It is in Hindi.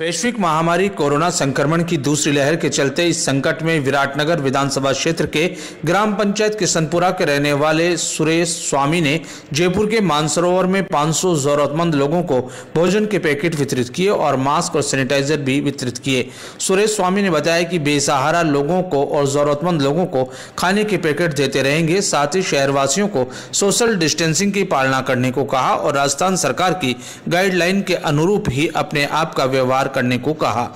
वैश्विक महामारी कोरोना संक्रमण की दूसरी लहर के चलते इस संकट में विराटनगर विधानसभा क्षेत्र के ग्राम पंचायत किशनपुरा के रहने वाले सुरेश स्वामी ने जयपुर के मानसरोवर में 500 जरूरतमंद लोगों को भोजन के पैकेट वितरित किए और मास्क और सैनिटाइजर भी वितरित किए। सुरेश स्वामी ने बताया कि बेसहारा लोगों को और जरूरतमंद लोगों को खाने के पैकेट देते रहेंगे, साथ ही शहरवासियों को सोशल डिस्टेंसिंग की पालना करने को कहा और राजस्थान सरकार की गाइडलाइन के अनुरूप ही अपने आप का व्यवहार करने को कहा।